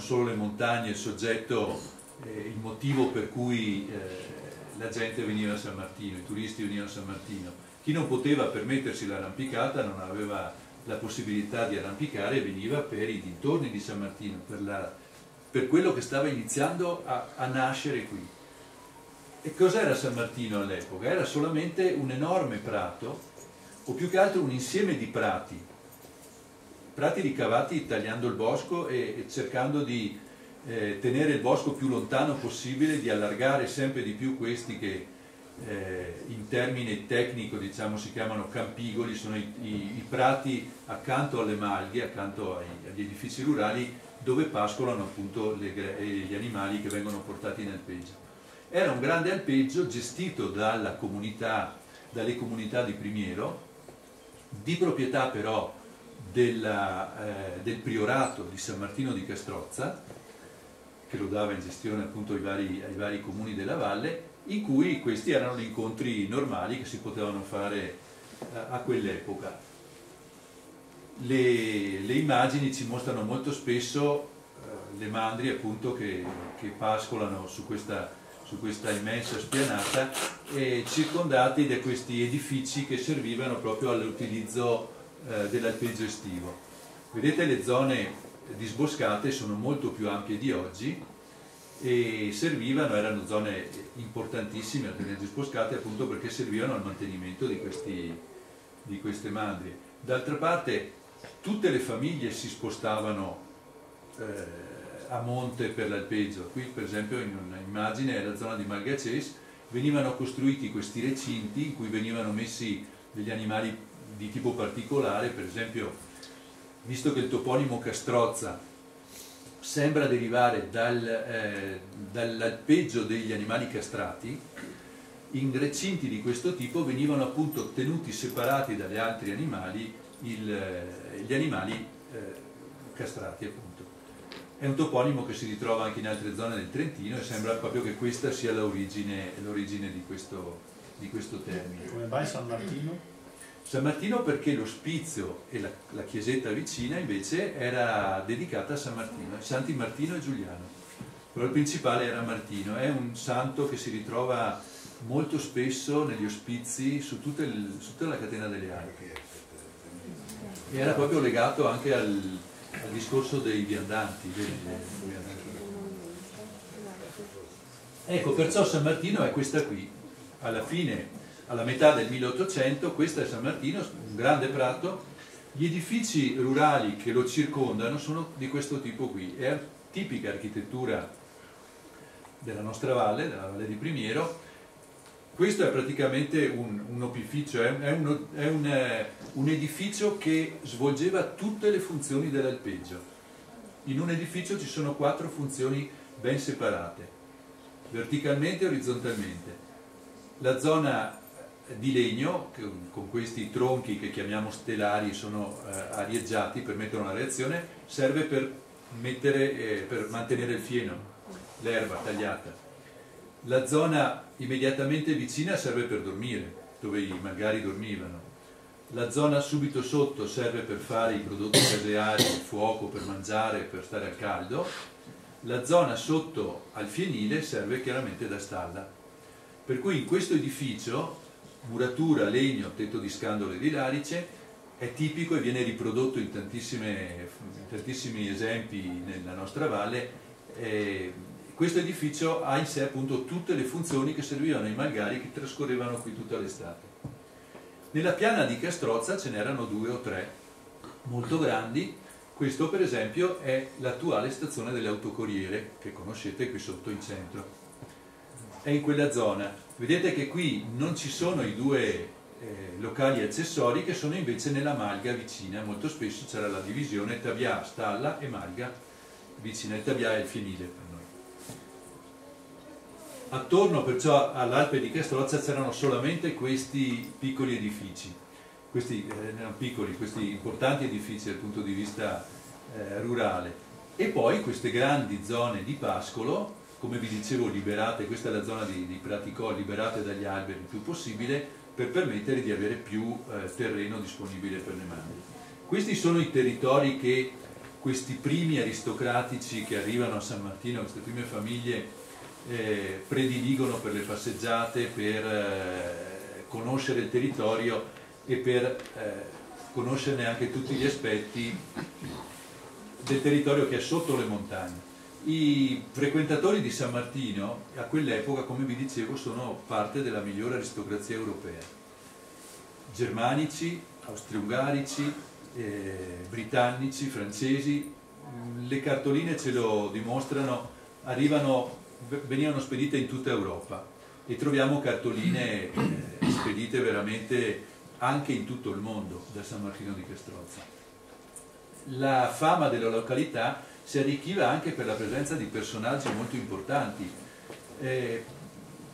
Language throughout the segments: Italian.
solo le montagne il soggetto, eh, il motivo per cui eh, la gente veniva a San Martino, i turisti venivano a San Martino. Chi non poteva permettersi l'arrampicata non aveva la possibilità di arrampicare e veniva per i dintorni di San Martino, per, la, per quello che stava iniziando a, a nascere qui. E cos'era San Martino all'epoca? Era solamente un enorme prato, o più che altro un insieme di prati, prati ricavati tagliando il bosco e, cercando di eh, tenere il bosco più lontano possibile, di allargare sempre di più questi che eh, in termine tecnico diciamo, si chiamano campigoli, sono i, i, i prati accanto alle malghe, accanto ai, agli edifici rurali dove pascolano appunto le, gli animali che vengono portati in alpeggio. Era un grande alpeggio gestito comunità, dalle comunità di Primiero, di proprietà però della, eh, del priorato di San Martino di Castrozza, che lo dava in gestione appunto ai vari, ai vari comuni della valle, in cui questi erano gli incontri normali che si potevano fare eh, a quell'epoca. Le, le, immagini ci mostrano molto spesso eh, le mandrie appunto che, che pascolano su questa, su questa, immensa spianata e circondati da questi edifici che servivano proprio all'utilizzo eh, dell'alpeggio estivo. Vedete le zone disboscate sono molto più ampie di oggi e servivano, erano zone importantissime alpene disboscate appunto perché servivano al mantenimento di, questi, di queste mandrie. D'altra parte tutte le famiglie si spostavano eh, a monte per l'alpeggio, qui per esempio in un'immagine è la zona di Malgaces, venivano costruiti questi recinti in cui venivano messi degli animali di tipo particolare, per esempio, visto che il toponimo Castrozza sembra derivare dal, eh, dall'alpeggio degli animali castrati, in recinti di questo tipo venivano appunto tenuti separati dagli altri animali il, eh, gli animali eh, castrati appunto. È un toponimo che si ritrova anche in altre zone del Trentino e sembra proprio che questa sia l'origine, di, questo, di questo termine. Come mai San Martino? San Martino perché l'ospizio e la, la, chiesetta vicina invece era dedicata a San Martino, Santi Martino e Giuliano. Però il principale era Martino, è un santo che si ritrova molto spesso negli ospizi su, il, su tutta la catena delle Alpi. Era proprio legato anche al, al discorso dei viandanti. Dei, dei viandanti. Ecco, perciò San Martino è questa qui. Alla fine alla metà del 1800, questo è San Martino, un grande prato, gli edifici rurali che lo circondano sono di questo tipo qui, è tipica architettura della nostra valle, della valle di Primiero, questo è praticamente un, un opificio, è, è, uno, è un, eh, un edificio che svolgeva tutte le funzioni dell'alpeggio. In un edificio ci sono quattro funzioni ben separate, verticalmente e orizzontalmente. La zona di legno con questi tronchi che chiamiamo stelari sono eh, arieggiati, permettono la reazione, serve per, mettere, eh, per mantenere il fieno, l'erba tagliata. La zona immediatamente vicina serve per dormire, dove i magari dormivano. La zona subito sotto serve per fare i prodotti caseari, il fuoco, per mangiare, per stare al caldo. La zona sotto al fienile serve chiaramente da stalla. Per cui in questo edificio muratura, legno, tetto di scandolo e di larice, è tipico e viene riprodotto in, in tantissimi esempi nella nostra valle. Eh, questo edificio ha in sé appunto tutte le funzioni che servivano ai malgari che trascorrevano qui tutta l'estate. Nella piana di Castrozza ce n'erano due o tre, molto grandi. Questo per esempio è l'attuale stazione delle autocorriere, che conoscete qui sotto in centro. È in quella zona. Vedete che qui non ci sono i due eh, locali accessori che sono invece nella malga vicina, molto spesso c'era la divisione Tavià, Stalla e Malga vicina, il Tavià è il fienile per noi. Attorno perciò all'Alpe di Castrozza c'erano solamente questi piccoli edifici, questi, eh, non piccoli, questi importanti edifici dal punto di vista eh, rurale. E poi queste grandi zone di pascolo come vi dicevo liberate, questa è la zona di, di Praticò, liberate dagli alberi il più possibile per permettere di avere più eh, terreno disponibile per le mandrie. Questi sono i territori che questi primi aristocratici che arrivano a San Martino, queste prime famiglie, eh, prediligono per le passeggiate, per eh, conoscere il territorio e per eh, conoscerne anche tutti gli aspetti del territorio che è sotto le montagne. I frequentatori di San Martino a quell'epoca, come vi dicevo, sono parte della migliore aristocrazia europea. Germanici, austro-ungarici, eh, britannici, francesi, le cartoline ce lo dimostrano, arrivano, venivano spedite in tutta Europa e troviamo cartoline eh, spedite veramente anche in tutto il mondo da San Martino di Castrozza. La fama della località si arricchiva anche per la presenza di personaggi molto importanti. Eh,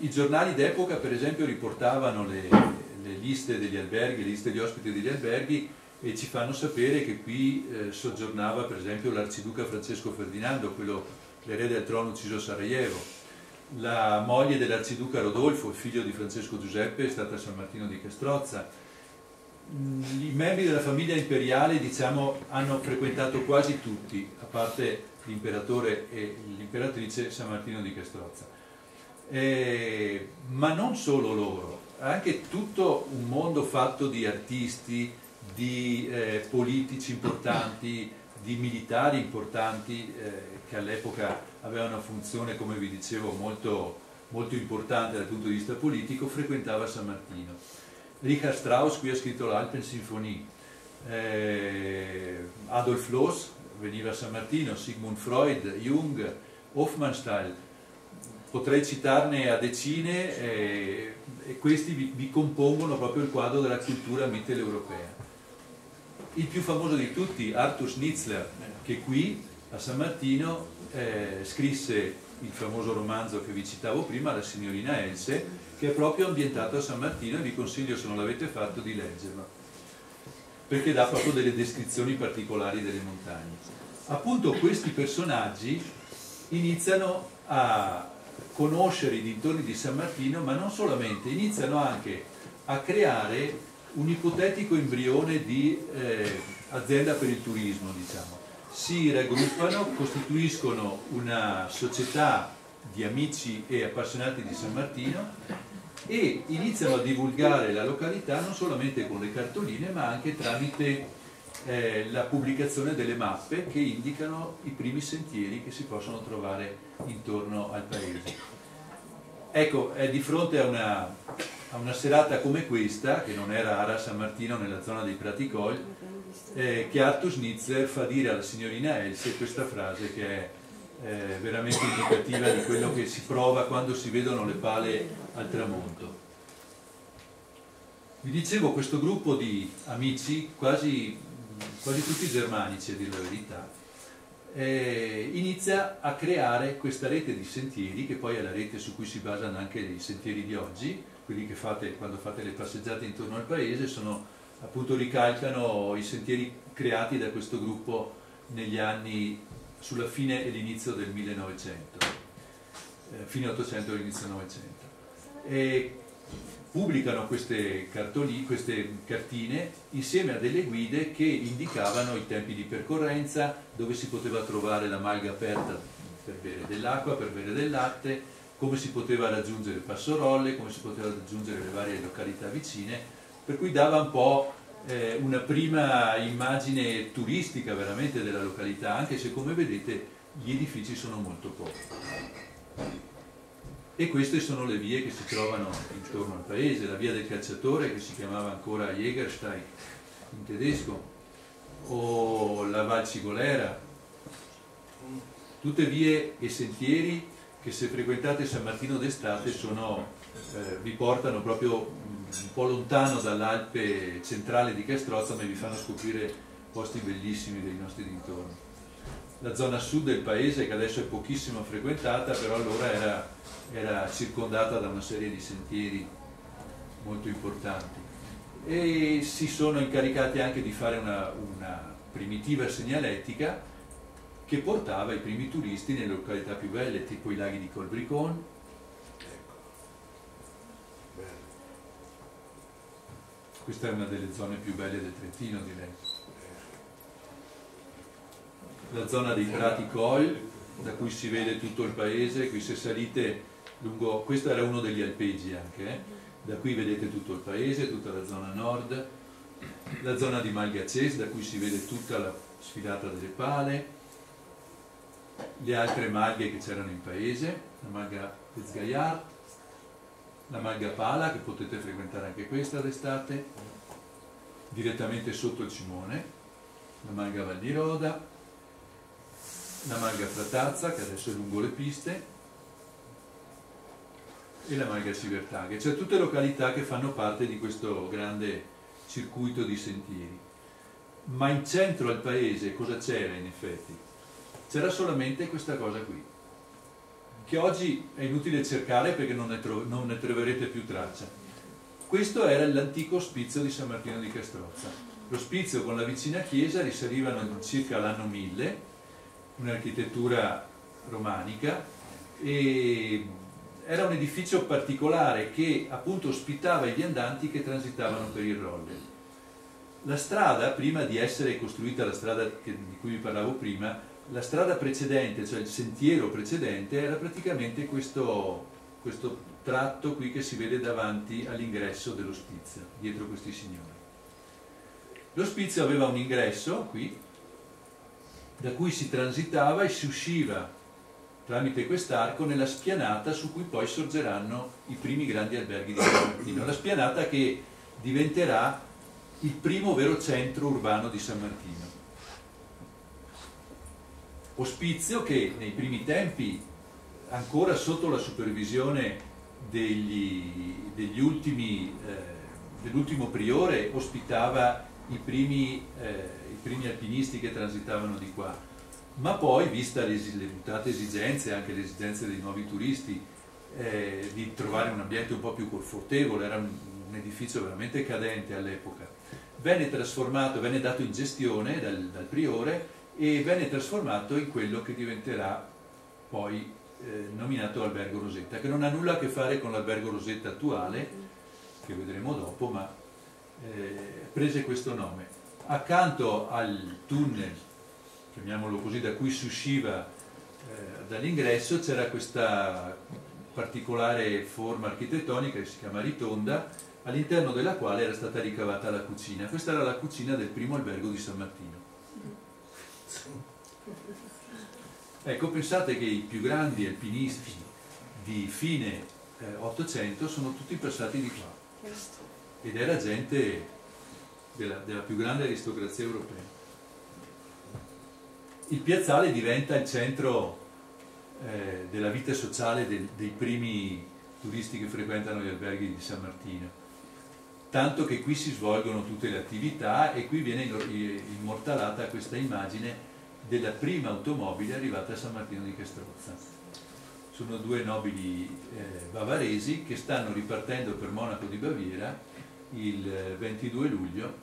I giornali d'epoca per esempio riportavano le, le, liste degli alberghi, le liste di ospiti degli alberghi e ci fanno sapere che qui eh, soggiornava per esempio l'arciduca Francesco Ferdinando, quello l'erede del trono ucciso a Sarajevo. La moglie dell'arciduca Rodolfo, il figlio di Francesco Giuseppe, è stata a San Martino di Castrozza. I membri della famiglia imperiale diciamo, hanno frequentato quasi tutti, a parte l'imperatore e l'imperatrice, San Martino di Castrozza. Eh, ma non solo loro, anche tutto un mondo fatto di artisti, di eh, politici importanti, di militari importanti eh, che all'epoca avevano una funzione, come vi dicevo, molto, molto importante dal punto di vista politico, frequentava San Martino. Richard Strauss qui ha scritto l'Alpensinfonie, eh, Adolf Loos veniva a San Martino, Sigmund Freud, Jung, Hofmannsthal, potrei citarne a decine eh, e questi vi, vi compongono proprio il quadro della cultura mitteleuropea. Il più famoso di tutti, Arthur Schnitzler, che qui a San Martino eh, scrisse il famoso romanzo che vi citavo prima, La signorina Else, che è proprio ambientato a San Martino e vi consiglio se non l'avete fatto di leggerlo, perché dà proprio delle descrizioni particolari delle montagne. Appunto questi personaggi iniziano a conoscere i dintorni di San Martino, ma non solamente, iniziano anche a creare un ipotetico embrione di eh, azienda per il turismo, diciamo. Si raggruppano, costituiscono una società di amici e appassionati di San Martino e iniziano a divulgare la località non solamente con le cartoline ma anche tramite eh, la pubblicazione delle mappe che indicano i primi sentieri che si possono trovare intorno al paese. Ecco, è di fronte a una, a una serata come questa, che non era Ara San Martino nella zona dei Praticol, eh, che Arthur Schnitzler fa dire alla signorina Else questa frase che è eh, veramente indicativa di quello che si prova quando si vedono le pale al tramonto. Vi dicevo, questo gruppo di amici, quasi, quasi tutti germanici a dire la verità, eh, inizia a creare questa rete di sentieri, che poi è la rete su cui si basano anche i sentieri di oggi, quelli che fate quando fate le passeggiate intorno al paese, sono, appunto ricalcano i sentieri creati da questo gruppo negli anni sulla fine e l'inizio del 1900, eh, fine 800 e inizio 900. E pubblicano queste, cartoli, queste cartine insieme a delle guide che indicavano i tempi di percorrenza, dove si poteva trovare la malga aperta per bere dell'acqua, per bere del latte, come si poteva raggiungere Passorolle, come si poteva raggiungere le varie località vicine, per cui dava un po' eh, una prima immagine turistica veramente della località, anche se come vedete gli edifici sono molto pochi. E queste sono le vie che si trovano intorno al paese, la via del cacciatore che si chiamava ancora Jägersteig in tedesco, o la Val Cigolera, tutte vie e sentieri che se frequentate San Martino d'estate eh, vi portano proprio un po' lontano dall'Alpe centrale di Castrozza ma vi fanno scoprire posti bellissimi dei nostri dintorni. La zona sud del paese che adesso è pochissimo frequentata però allora era era circondata da una serie di sentieri molto importanti e si sono incaricati anche di fare una, una primitiva segnaletica che portava i primi turisti nelle località più belle, tipo i laghi di Colbricon. Ecco. Questa è una delle zone più belle del Trentino, direi. la zona dei Prati Col, da cui si vede tutto il paese, qui se salite lungo, questo era uno degli alpeggi anche, eh? da qui vedete tutto il paese, tutta la zona nord, la zona di Malgaces, da cui si vede tutta la sfilata delle pale, le altre maglie che c'erano in paese, la maglia Pezgaiart, la maglia Pala, che potete frequentare anche questa d'estate, direttamente sotto il Cimone, la maglia Val di Roda, la Malga Fratazza, che adesso è lungo le piste, e la Malga Civertaghe, cioè tutte località che fanno parte di questo grande circuito di sentieri. Ma in centro al paese cosa c'era in effetti? C'era solamente questa cosa qui, che oggi è inutile cercare perché non ne, non ne troverete più traccia. Questo era l'antico ospizio di San Martino di Castrozza. L'ospizio con la vicina chiesa risalivano circa all'anno 1000 un'architettura romanica e era un edificio particolare che appunto ospitava i viandanti che transitavano per il Rolle. La strada, prima di essere costruita la strada di cui vi parlavo prima, la strada precedente, cioè il sentiero precedente, era praticamente questo, questo tratto qui che si vede davanti all'ingresso dell'ospizio, dietro questi signori. L'ospizio aveva un ingresso qui, da cui si transitava e si usciva tramite quest'arco nella spianata su cui poi sorgeranno i primi grandi alberghi di San Martino. La spianata che diventerà il primo vero centro urbano di San Martino. Ospizio che nei primi tempi, ancora sotto la supervisione degli, degli ultimi, eh, dell'ultimo priore, ospitava i primi eh, primi alpinisti che transitavano di qua, ma poi, vista le, le mutate esigenze, anche le esigenze dei nuovi turisti, eh, di trovare un ambiente un po' più confortevole, era un, un edificio veramente cadente all'epoca, venne trasformato, venne dato in gestione dal, dal, priore e venne trasformato in quello che diventerà poi eh, nominato Albergo Rosetta, che non ha nulla a che fare con l'Albergo Rosetta attuale, che vedremo dopo, ma eh, prese questo nome accanto al tunnel, chiamiamolo così, da cui si usciva eh, dall'ingresso c'era questa particolare forma architettonica che si chiama ritonda, all'interno della quale era stata ricavata la cucina. Questa era la cucina del primo albergo di San Martino. Ecco, pensate che i più grandi alpinisti di fine eh, 800 sono tutti passati di qua. Ed era gente della, della più grande aristocrazia europea. Il piazzale diventa il centro eh, della vita sociale del, dei primi turisti che frequentano gli alberghi di San Martino tanto che qui si svolgono tutte le attività e qui viene immortalata questa immagine della prima automobile arrivata a San Martino di Castrozza. Sono due nobili eh, bavaresi che stanno ripartendo per Monaco di Baviera il 22 luglio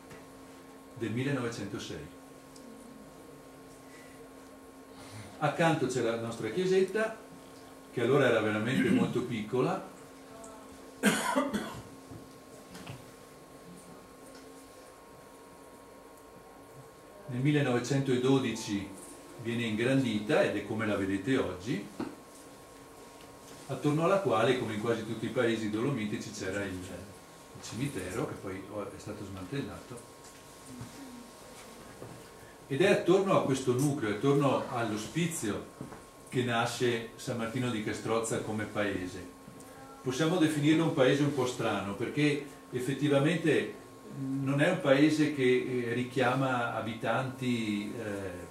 del 1906. Accanto c'è la nostra chiesetta, che allora era veramente molto piccola, nel 1912 viene ingrandita ed è come la vedete oggi, attorno alla quale, come in quasi tutti i paesi dolomitici, c'era il, il cimitero che poi è stato smantellato ed è attorno a questo nucleo, attorno all'ospizio che nasce San Martino di Castrozza come paese. Possiamo definirlo un paese un po' strano perché effettivamente non è un paese che eh, richiama abitanti eh,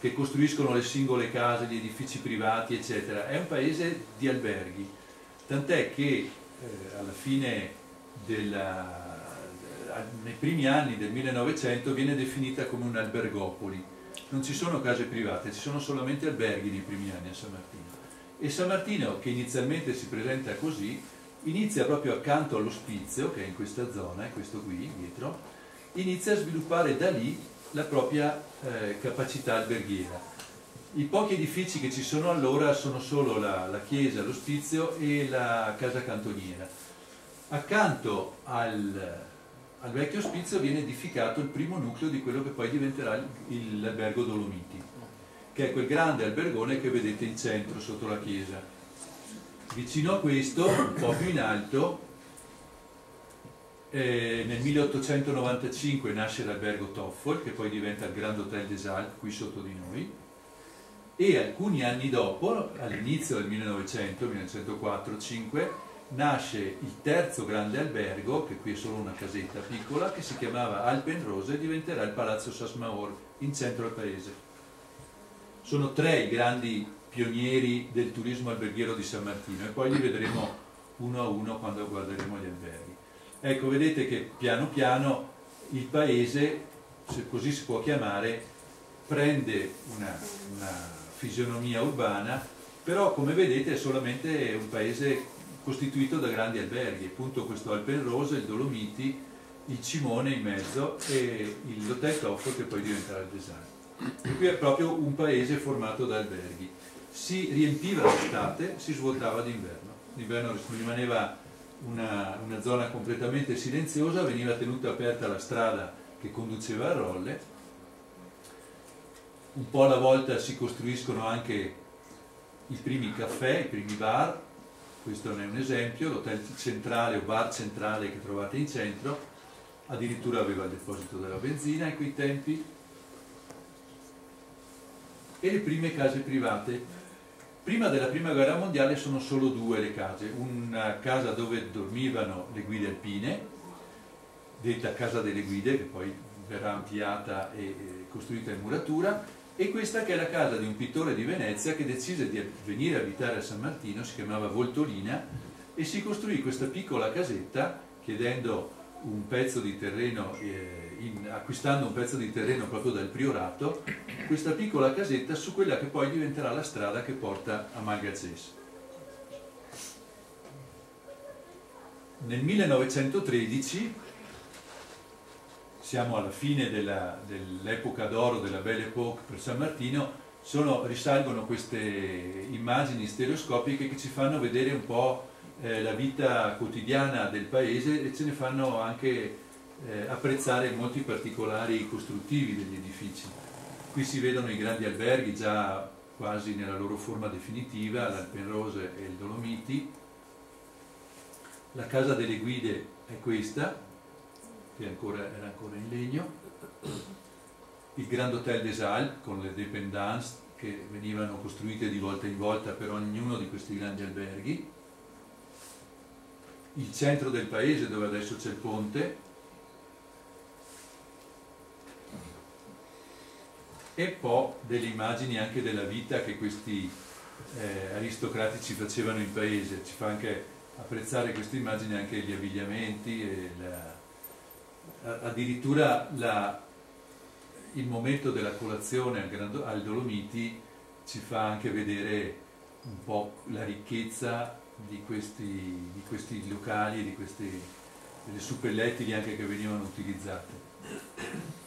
che costruiscono le singole case, gli edifici privati, eccetera. È un paese di alberghi, tant'è che eh, alla fine della, nei primi anni del 1900 viene definita come un'albergopoli. Non ci sono case private, ci sono solamente alberghi nei primi anni a San Martino. E San Martino, che inizialmente si presenta così, inizia proprio accanto all'ospizio, che è in questa zona, è questo qui, dietro, inizia a sviluppare da lì la propria eh, capacità alberghiera. I pochi edifici che ci sono allora sono solo la, la chiesa, l'ospizio e la casa cantoniera. Accanto al, al vecchio ospizio viene edificato il primo nucleo di quello che poi diventerà l'albergo Dolomiti. che è quel grande albergone che vedete in centro sotto la chiesa. Vicino a questo, un po' più in alto, eh, nel 1895 nasce l'albergo Toffol, che poi diventa il Grand Hotel des Alpes, qui sotto di noi, e alcuni anni dopo, all'inizio del 1900, 1904-5, nasce il terzo grande albergo, che qui è solo una casetta piccola, che si chiamava Alpenrose e diventerà il Palazzo Sasmaor, in centro al paese. Sono tre i grandi pionieri del turismo alberghiero di San Martino e poi li vedremo uno a uno quando guarderemo gli alberghi. Ecco, vedete che piano piano il paese, se così si può chiamare, prende una, una fisionomia urbana, però come vedete è solamente un paese costituito da grandi alberghi, appunto questo Alpenrose, il Dolomiti, il Cimone in mezzo e l'Hotel Toffo che poi diventerà il design. E qui è proprio un paese formato da alberghi. Si riempiva l'estate, si svuotava d'inverno. D'inverno rimaneva una, una, zona completamente silenziosa, veniva tenuta aperta la strada che conduceva a Rolle. Un po' alla volta si costruiscono anche i primi caffè, i primi bar, questo ne è un esempio, l'hotel centrale o bar centrale che trovate in centro, addirittura aveva il deposito della benzina in quei tempi, e le prime case private. Prima della prima guerra mondiale sono solo due le case, una casa dove dormivano le guide alpine, detta Casa delle Guide, che poi verrà ampliata e costruita in muratura, e questa che è la casa di un pittore di Venezia che decise di venire a abitare a San Martino, si chiamava Voltolina, e si costruì questa piccola casetta chiedendo un pezzo di terreno, eh, in, acquistando un pezzo di terreno proprio dal priorato, questa piccola casetta su quella che poi diventerà la strada che porta a Malgazes. Nel 1913, siamo alla fine dell'epoca d'oro della Belle Époque per San Martino, sono, risalgono queste immagini stereoscopiche che ci fanno vedere un po' eh, la vita quotidiana del paese e ce ne fanno anche eh, apprezzare molti particolari costruttivi degli edifici. Qui si vedono i grandi alberghi già quasi nella loro forma definitiva, l'Alpenrose e il Dolomiti. La casa delle guide è questa, che ancora, era ancora in legno. Il Grand Hotel des Alpes con le dépendance che venivano costruite di volta in volta per ognuno di questi grandi alberghi il centro del paese dove adesso c'è il ponte e poi delle immagini anche della vita che questi eh, aristocratici facevano in paese, ci fa anche apprezzare queste immagini anche gli abbigliamenti la, addirittura la, il momento della colazione al, al Dolomiti ci fa anche vedere un po' la ricchezza di questi, di questi locali, di questi, delle suppellettili anche che venivano utilizzate.